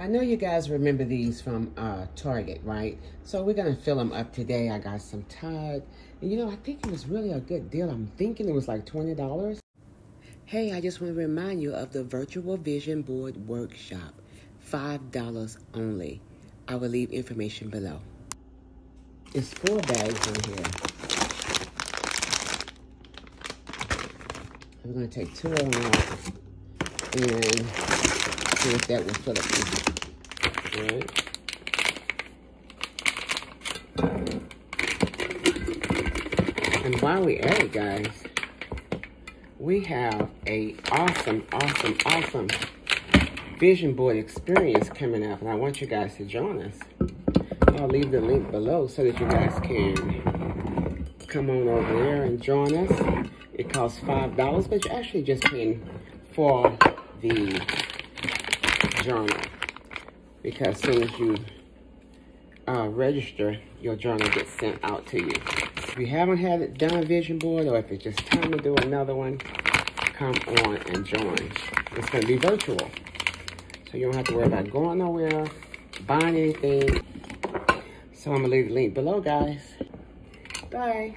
I know you guys remember these from uh, Target, right? So we're gonna fill them up today. I got some Tide. And you know, I think it was really a good deal. I'm thinking it was like $20. Hey, I just want to remind you of the Virtual Vision Board Workshop. $5 only. I will leave information below. It's four bags in here. I'm going to take two of them and that up. Right. And while we at it, guys, we have a awesome, awesome, awesome vision board experience coming up, and I want you guys to join us. I'll leave the link below so that you guys can come on over there and join us. It costs $5, but you're actually just paying for the journal. Because as soon as you uh, register, your journal gets sent out to you. If you haven't had it done vision board or if it's just time to do another one, come on and join. It's going to be virtual. So you don't have to worry about going nowhere, buying anything. So I'm going to leave the link below, guys. Bye.